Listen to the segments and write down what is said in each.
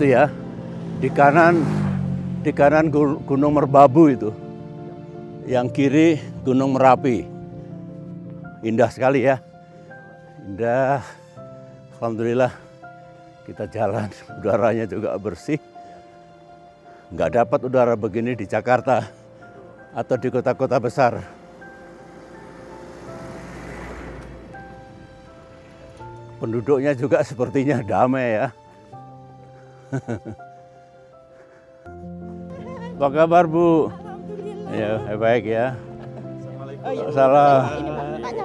Itu ya. Di kanan di kanan Gunung Merbabu itu. Yang kiri Gunung Merapi. Indah sekali ya. Indah. Alhamdulillah kita jalan, udaranya juga bersih. Nggak dapat udara begini di Jakarta atau di kota-kota besar. Penduduknya juga sepertinya damai ya. Apa kabar Bu? Ya, baik ya. Salah.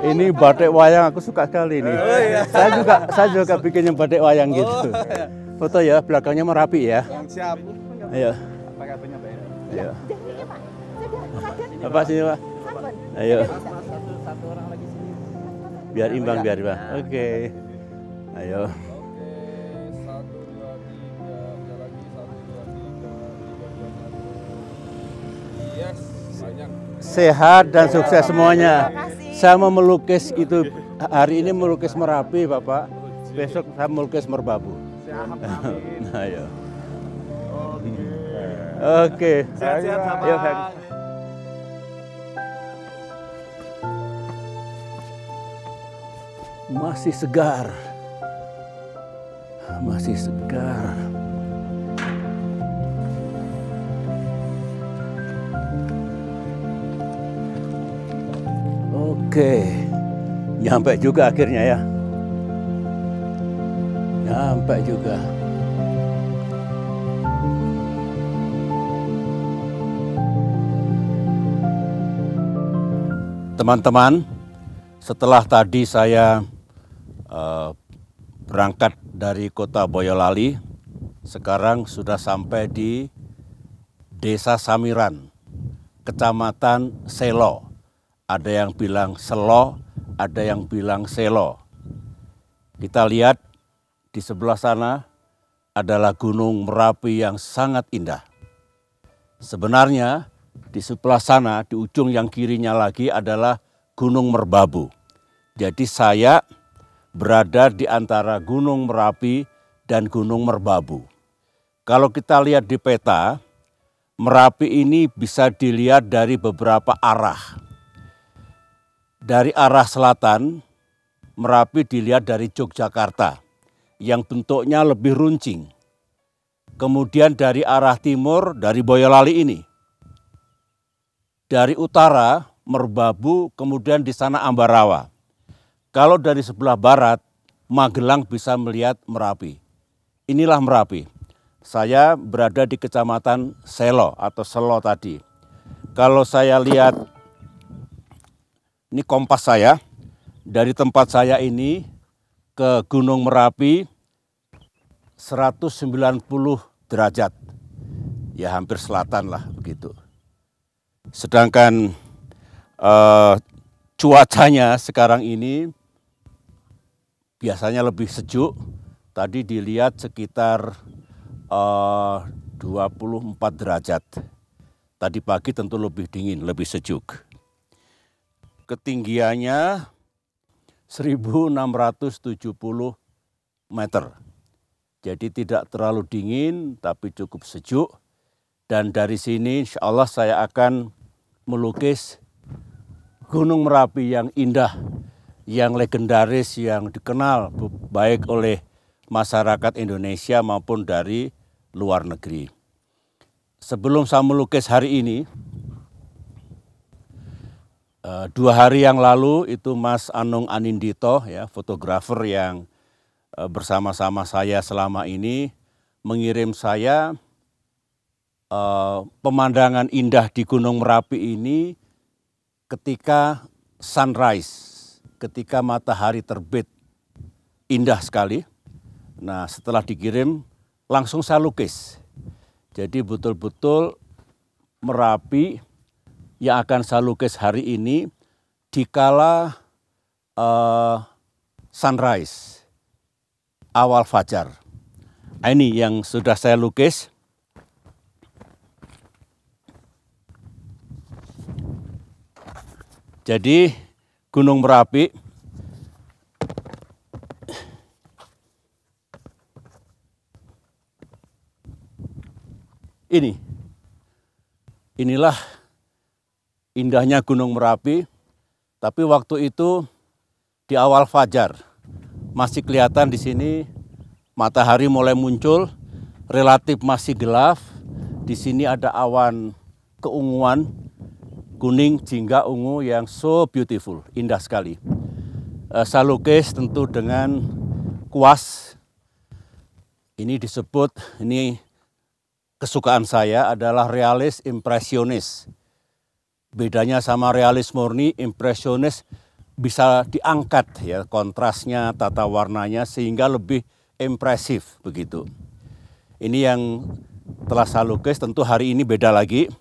Ini batik wayang aku suka sekali ini. Oh, iya. Saya juga saya juga bikin yang batik wayang gitu. Oh, iya. Foto ya, belakangnya merapi ya. Siap. Ayo. Apa katanya Pak? Ayo. Apa sih Pak? Ayo. Biar imbang, biar imbang. Oke. Okay. Ayo. Sehat dan sukses semuanya. Saya mau melukis itu hari ini melukis Merapi, Bapak. Besok saya melukis Merbabu. nah, ya. Oke. Sehat-sehat, Bapak. Masih segar masih segar. Oke, nyampe juga akhirnya ya. Nyampe juga. Teman-teman, setelah tadi saya uh, berangkat dari kota Boyolali, sekarang sudah sampai di Desa Samiran, Kecamatan Selo. Ada yang bilang Selo, ada yang bilang Selo. Kita lihat di sebelah sana adalah Gunung Merapi yang sangat indah. Sebenarnya di sebelah sana, di ujung yang kirinya lagi adalah Gunung Merbabu. Jadi saya berada di antara Gunung Merapi dan Gunung Merbabu. Kalau kita lihat di peta, Merapi ini bisa dilihat dari beberapa arah. Dari arah selatan, Merapi dilihat dari Yogyakarta yang bentuknya lebih runcing. Kemudian dari arah timur, dari Boyolali ini. Dari utara, Merbabu, kemudian di sana Ambarawa. Kalau dari sebelah barat, Magelang bisa melihat Merapi. Inilah Merapi. Saya berada di kecamatan Selo atau Selo tadi. Kalau saya lihat, ini kompas saya, dari tempat saya ini ke Gunung Merapi 190 derajat. Ya hampir selatan lah begitu. Sedangkan uh, cuacanya sekarang ini biasanya lebih sejuk. Tadi dilihat sekitar eh, uh, 24 derajat. Tadi pagi tentu lebih dingin, lebih sejuk. Ketinggiannya 1670 meter. Jadi tidak terlalu dingin tapi cukup sejuk. Dan dari sini insya Allah saya akan melukis Gunung Merapi yang indah yang legendaris yang dikenal baik oleh masyarakat Indonesia maupun dari luar negeri. Sebelum saya melukis hari ini, eh, dua hari yang lalu itu Mas Anung Anindito, ya fotografer yang eh, bersama-sama saya selama ini mengirim saya eh, pemandangan indah di Gunung Merapi ini ketika sunrise ketika matahari terbit indah sekali. Nah setelah dikirim langsung saya lukis. Jadi betul-betul Merapi yang akan saya lukis hari ini dikala uh, sunrise awal fajar. Nah, ini yang sudah saya lukis. Jadi Gunung Merapi. ini. Inilah indahnya Gunung Merapi, tapi waktu itu di awal fajar masih kelihatan di sini matahari mulai muncul, relatif masih gelap. Di sini ada awan keunguan kuning, jingga, ungu yang so beautiful, indah sekali. Uh, saya lukis tentu dengan kuas. Ini disebut ini kesukaan saya adalah realis impresionis. Bedanya sama realis murni, impresionis bisa diangkat ya kontrasnya, tata warnanya sehingga lebih impresif begitu. Ini yang telah saya lukis tentu hari ini beda lagi.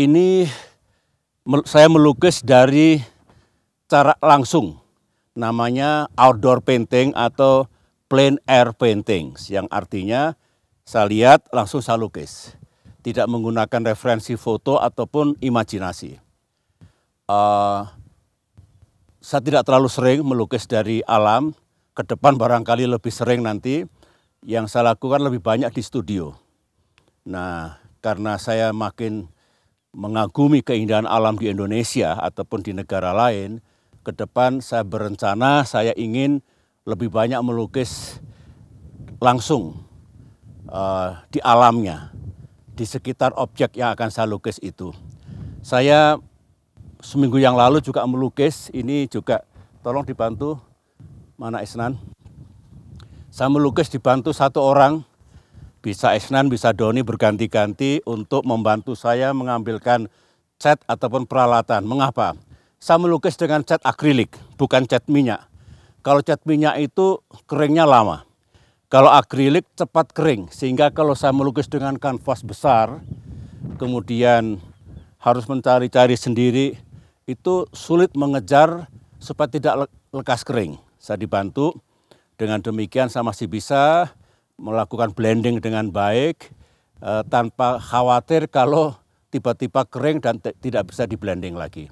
ini saya melukis dari cara langsung. Namanya outdoor painting atau plain air painting yang artinya saya lihat langsung saya lukis. Tidak menggunakan referensi foto ataupun imajinasi. Uh, saya tidak terlalu sering melukis dari alam, ke depan barangkali lebih sering nanti. Yang saya lakukan lebih banyak di studio. Nah, karena saya makin mengagumi keindahan alam di Indonesia ataupun di negara lain, ke depan saya berencana saya ingin lebih banyak melukis langsung uh, di alamnya, di sekitar objek yang akan saya lukis itu. Saya seminggu yang lalu juga melukis, ini juga tolong dibantu, mana Isnan? Saya melukis dibantu satu orang bisa Esnan, bisa Doni berganti-ganti untuk membantu saya mengambilkan cat ataupun peralatan. Mengapa? Saya melukis dengan cat akrilik, bukan cat minyak. Kalau cat minyak itu keringnya lama. Kalau akrilik cepat kering, sehingga kalau saya melukis dengan kanvas besar, kemudian harus mencari-cari sendiri, itu sulit mengejar supaya tidak lekas kering. Saya dibantu, dengan demikian saya masih bisa melakukan blending dengan baik uh, tanpa khawatir kalau tiba-tiba kering dan tidak bisa di blending lagi.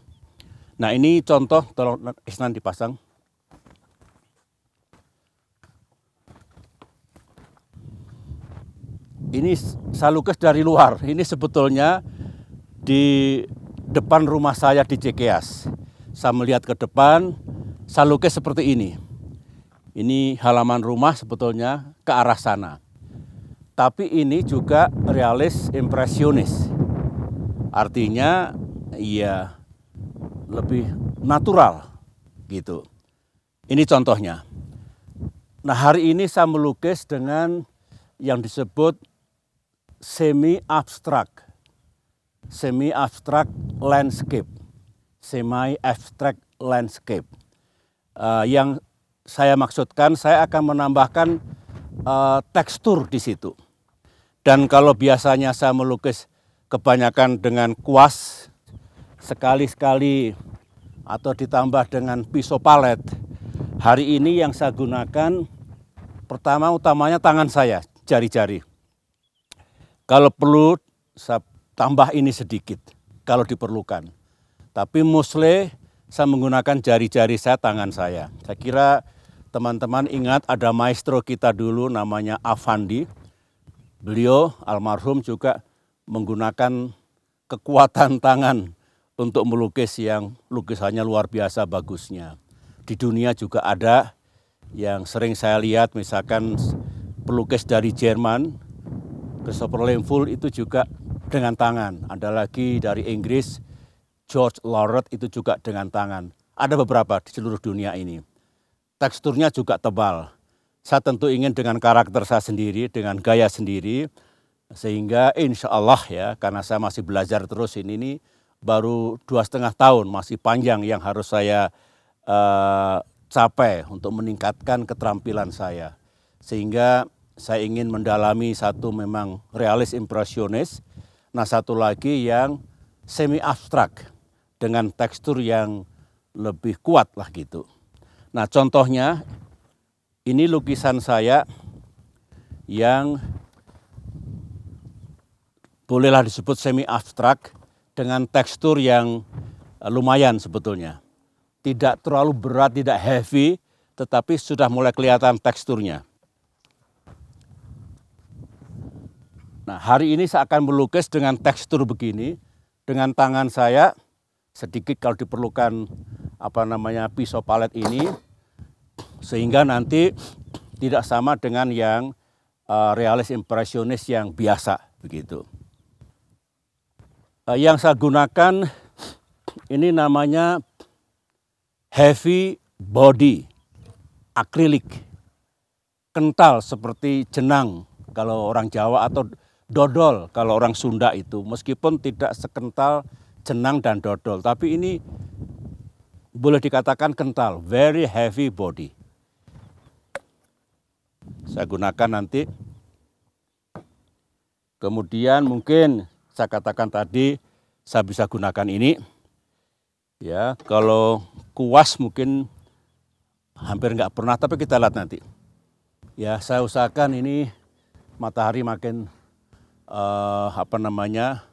Nah ini contoh, tolong Isnan dipasang. Ini salukes dari luar. Ini sebetulnya di depan rumah saya di Cekeas. Saya melihat ke depan, salukes seperti ini. Ini halaman rumah sebetulnya ke arah sana. Tapi ini juga realis impresionis. Artinya ya lebih natural gitu. Ini contohnya. Nah hari ini saya melukis dengan yang disebut semi abstrak. Semi abstrak landscape. Semi abstrak landscape. Uh, yang saya maksudkan saya akan menambahkan uh, tekstur di situ. Dan kalau biasanya saya melukis kebanyakan dengan kuas, sekali-sekali atau ditambah dengan pisau palet, hari ini yang saya gunakan pertama utamanya tangan saya, jari-jari. Kalau perlu saya tambah ini sedikit kalau diperlukan. Tapi musle saya menggunakan jari-jari saya, tangan saya. Saya kira Teman-teman ingat ada maestro kita dulu namanya Avandi. Beliau almarhum juga menggunakan kekuatan tangan untuk melukis yang lukisannya luar biasa bagusnya. Di dunia juga ada yang sering saya lihat misalkan pelukis dari Jerman, Christopher Lemful itu juga dengan tangan. Ada lagi dari Inggris, George Lauret itu juga dengan tangan. Ada beberapa di seluruh dunia ini teksturnya juga tebal. Saya tentu ingin dengan karakter saya sendiri, dengan gaya sendiri, sehingga insya Allah ya, karena saya masih belajar terus ini, ini baru dua setengah tahun, masih panjang yang harus saya uh, capai untuk meningkatkan keterampilan saya. Sehingga saya ingin mendalami satu memang realis impresionis, nah satu lagi yang semi abstrak dengan tekstur yang lebih kuat lah gitu. Nah contohnya ini lukisan saya yang bolehlah disebut semi abstrak dengan tekstur yang eh, lumayan sebetulnya. Tidak terlalu berat, tidak heavy, tetapi sudah mulai kelihatan teksturnya. Nah, hari ini saya akan melukis dengan tekstur begini, dengan tangan saya sedikit kalau diperlukan apa namanya pisau palet ini, sehingga nanti tidak sama dengan yang uh, realis impresionis yang biasa begitu. Uh, yang saya gunakan ini namanya heavy body akrilik kental seperti jenang kalau orang Jawa atau dodol kalau orang Sunda itu meskipun tidak sekental jenang dan dodol. Tapi ini boleh dikatakan kental very heavy body. Saya gunakan nanti. Kemudian mungkin saya katakan tadi saya bisa gunakan ini. Ya kalau kuas mungkin hampir nggak pernah tapi kita lihat nanti. Ya saya usahakan ini matahari makin uh, apa namanya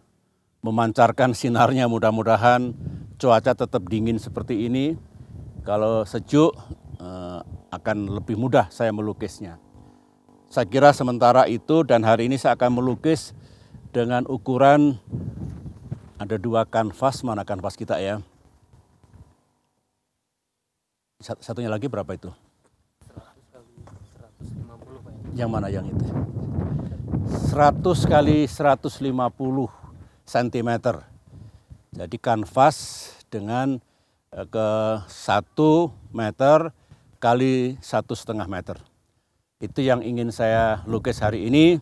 memancarkan sinarnya mudah-mudahan cuaca tetap dingin seperti ini. Kalau sejuk uh, akan lebih mudah saya melukisnya. Saya kira sementara itu dan hari ini saya akan melukis dengan ukuran ada dua kanvas, mana kanvas kita ya? Satunya lagi berapa itu? 100 kali 150 Pak. Yang mana yang itu? 100 kali 150 cm. Jadi kanvas dengan eh, ke 1 meter kali satu setengah meter. Itu yang ingin saya lukis hari ini.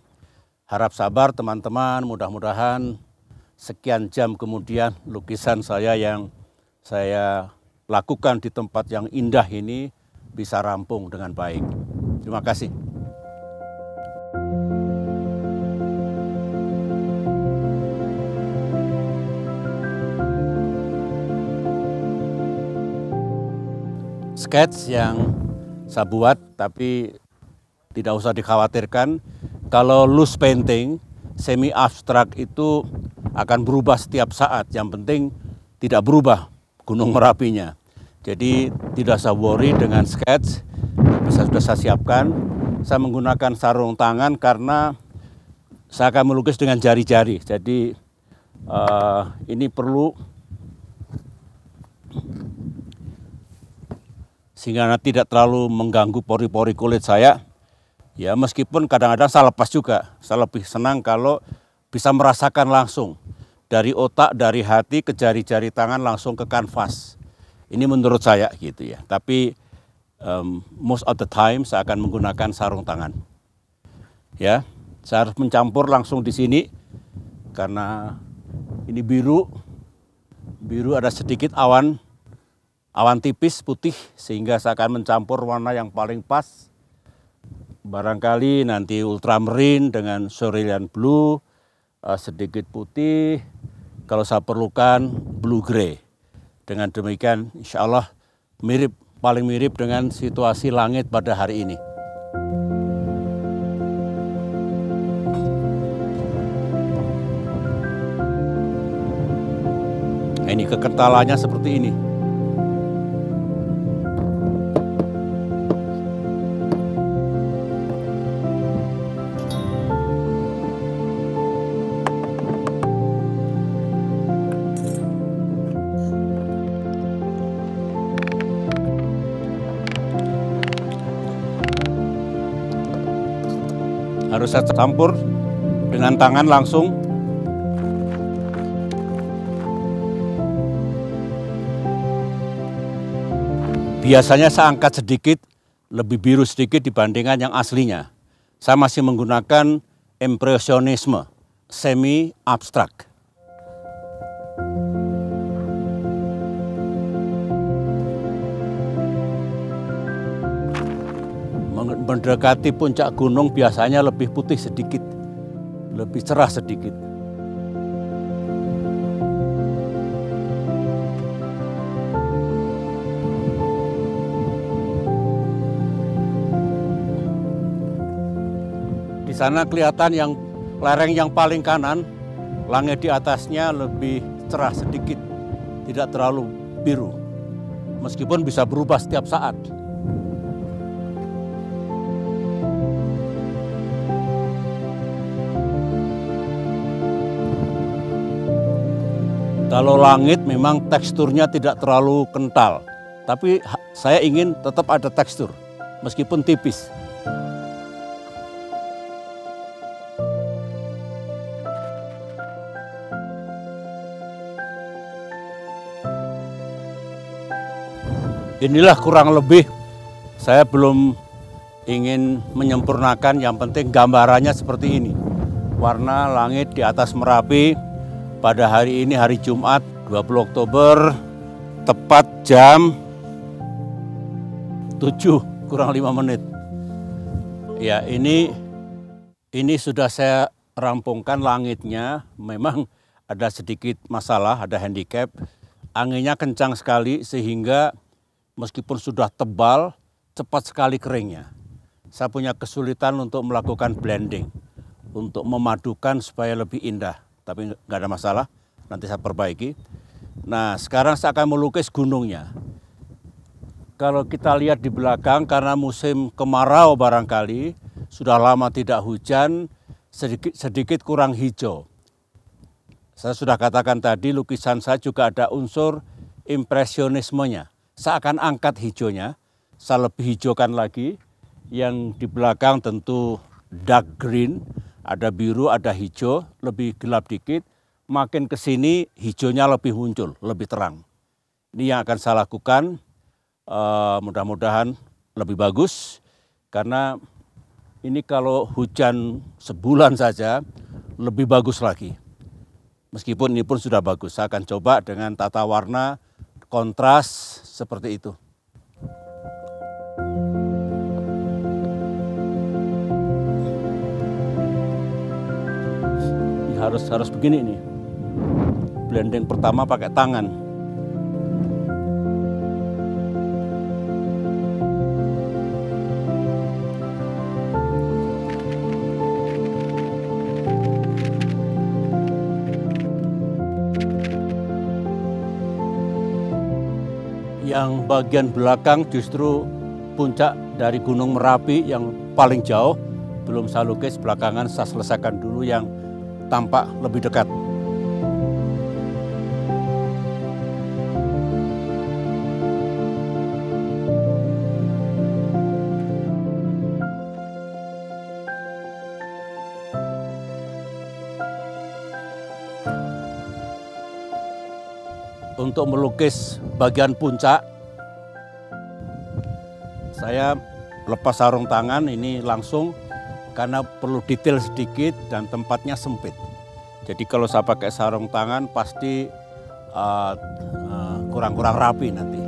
Harap sabar teman-teman, mudah-mudahan sekian jam kemudian lukisan saya yang saya lakukan di tempat yang indah ini bisa rampung dengan baik. Terima kasih. Sketch yang saya buat tapi tidak usah dikhawatirkan. Kalau loose painting semi abstrak itu akan berubah setiap saat. Yang penting tidak berubah gunung merapinya. Jadi tidak usah worry dengan sketch bisa sudah saya siapkan. Saya menggunakan sarung tangan karena saya akan melukis dengan jari-jari. Jadi uh, ini perlu sehingga tidak terlalu mengganggu pori-pori kulit saya. Ya meskipun kadang-kadang saya lepas juga, saya lebih senang kalau bisa merasakan langsung dari otak, dari hati ke jari-jari tangan langsung ke kanvas. Ini menurut saya gitu ya. Tapi um, most of the time saya akan menggunakan sarung tangan. Ya, saya harus mencampur langsung di sini karena ini biru, biru ada sedikit awan awan tipis putih sehingga saya akan mencampur warna yang paling pas. Barangkali nanti ultramarine dengan cerulean blue, uh, sedikit putih, kalau saya perlukan blue gray. Dengan demikian insya Allah mirip, paling mirip dengan situasi langit pada hari ini. Ini kekentalannya seperti ini. Harus saya campur dengan tangan langsung. Biasanya saya angkat sedikit lebih biru sedikit dibandingkan yang aslinya. Saya masih menggunakan impresionisme semi abstrak mendekati puncak gunung biasanya lebih putih sedikit, lebih cerah sedikit. Di sana kelihatan yang lereng yang paling kanan langit di atasnya lebih cerah sedikit, tidak terlalu biru. Meskipun bisa berubah setiap saat. Kalau langit memang teksturnya tidak terlalu kental, tapi saya ingin tetap ada tekstur, meskipun tipis. Inilah kurang lebih saya belum ingin menyempurnakan, yang penting gambarannya seperti ini. Warna langit di atas Merapi, pada hari ini hari Jumat 20 Oktober tepat jam 7 kurang 5 menit. Ya, ini ini sudah saya rampungkan langitnya. Memang ada sedikit masalah, ada handicap. Anginnya kencang sekali sehingga meskipun sudah tebal, cepat sekali keringnya. Saya punya kesulitan untuk melakukan blending, untuk memadukan supaya lebih indah tapi nggak ada masalah, nanti saya perbaiki. Nah, sekarang saya akan melukis gunungnya. Kalau kita lihat di belakang, karena musim kemarau barangkali, sudah lama tidak hujan, sedikit, sedikit kurang hijau. Saya sudah katakan tadi, lukisan saya juga ada unsur impresionismenya. Saya akan angkat hijaunya, saya lebih hijaukan lagi. Yang di belakang tentu dark green, ada biru, ada hijau, lebih gelap dikit. Makin ke sini hijaunya lebih muncul, lebih terang. Ini yang akan saya lakukan. Uh, mudah-mudahan lebih bagus karena ini kalau hujan sebulan saja lebih bagus lagi. Meskipun ini pun sudah bagus, saya akan coba dengan tata warna kontras seperti itu. Harus harus begini nih. Blending pertama pakai tangan. Yang bagian belakang justru puncak dari Gunung Merapi yang paling jauh belum saya lukis belakangan saya selesaikan dulu yang tampak lebih dekat. Untuk melukis bagian puncak, saya lepas sarung tangan ini langsung karena perlu detail sedikit dan tempatnya sempit. Jadi kalau saya pakai sarung tangan pasti uh, uh, kurang-kurang rapi nanti.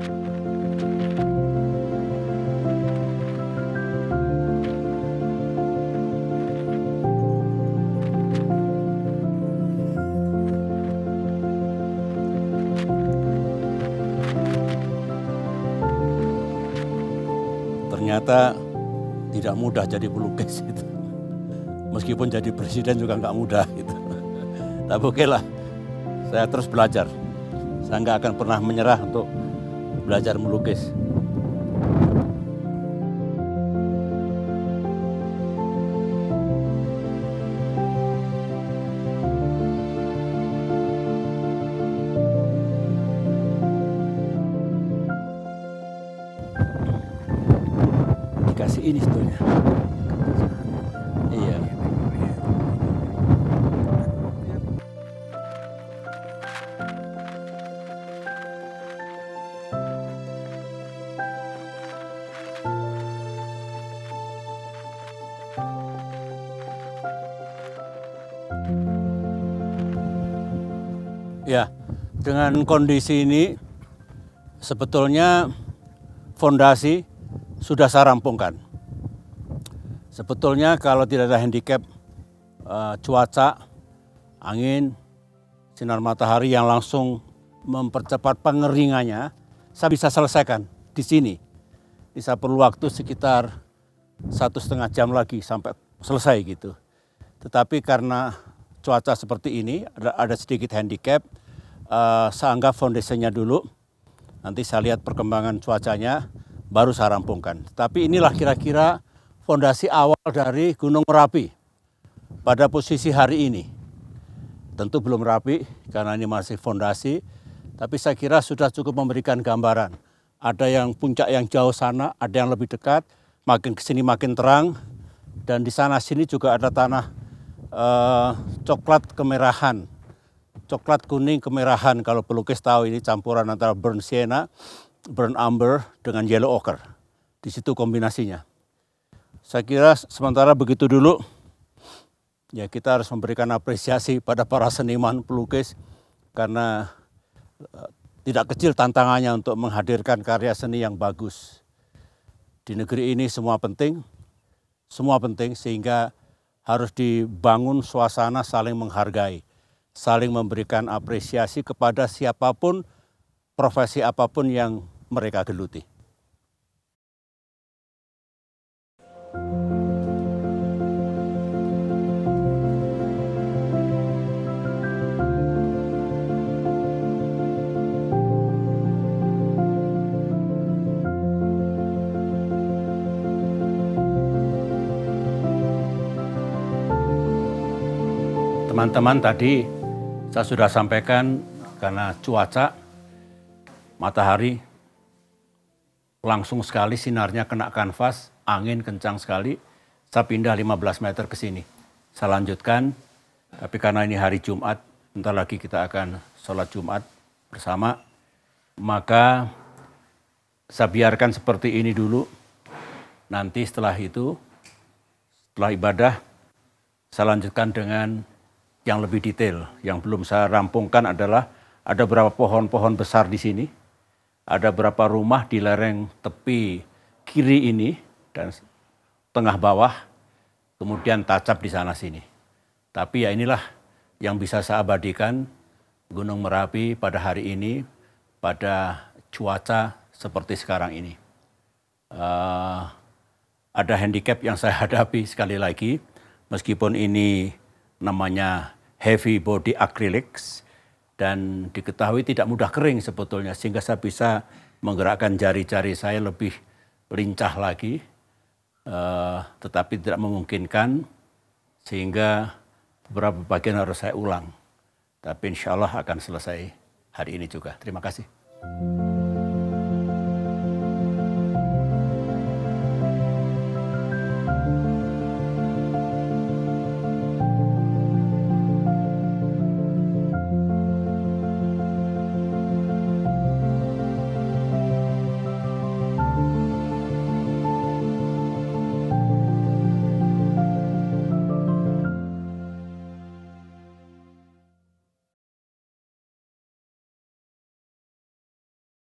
Ternyata tidak mudah jadi pelukis itu meskipun jadi presiden juga nggak mudah gitu. Tapi oke lah, saya terus belajar. Saya nggak akan pernah menyerah untuk belajar melukis. Dengan kondisi ini sebetulnya fondasi sudah saya rampungkan. Sebetulnya kalau tidak ada handicap uh, cuaca, angin, sinar matahari yang langsung mempercepat pengeringannya, saya bisa selesaikan di sini. Bisa perlu waktu sekitar satu setengah jam lagi sampai selesai gitu. Tetapi karena cuaca seperti ini, ada, ada sedikit handicap. Uh, saya foundationnya dulu. Nanti saya lihat perkembangan cuacanya, baru saya rampungkan. Tapi inilah kira-kira fondasi awal dari Gunung Merapi pada posisi hari ini. Tentu belum rapi karena ini masih fondasi, tapi saya kira sudah cukup memberikan gambaran. Ada yang puncak yang jauh sana, ada yang lebih dekat, makin ke sini makin terang, dan di sana sini juga ada tanah uh, coklat kemerahan, coklat kuning kemerahan kalau pelukis tahu ini campuran antara burnt sienna, burnt umber dengan yellow ochre. Di situ kombinasinya. Saya kira sementara begitu dulu. Ya kita harus memberikan apresiasi pada para seniman pelukis karena uh, tidak kecil tantangannya untuk menghadirkan karya seni yang bagus. Di negeri ini semua penting, semua penting sehingga harus dibangun suasana saling menghargai, saling memberikan apresiasi kepada siapa pun, profesi apa pun yang mereka geluti. Teman-teman tadi saya sudah sampaikan karena cuaca matahari langsung sekali sinarnya kena kanvas, angin kencang sekali. Saya pindah 15 meter ke sini. Saya lanjutkan, tapi karena ini hari Jumat, bentar lagi kita akan sholat Jumat bersama, maka saya biarkan seperti ini dulu. Nanti setelah itu, setelah ibadah, saya lanjutkan dengan yang lebih detail. Yang belum saya rampungkan adalah ada berapa pohon-pohon besar di sini, ada berapa rumah di lereng tepi kiri ini dan tengah bawah, kemudian tacap di sana sini. Tapi ya inilah yang bisa saya abadikan Gunung Merapi pada hari ini, pada cuaca seperti sekarang ini. Uh, ada handicap yang saya hadapi sekali lagi, meskipun ini namanya heavy body acrylics dan diketahui tidak mudah kering sebetulnya sehingga saya bisa menggerakkan jari-jari saya lebih lincah lagi uh, tetapi tidak memungkinkan sehingga beberapa bagian harus saya ulang tapi insya Allah akan selesai hari ini juga terima kasih.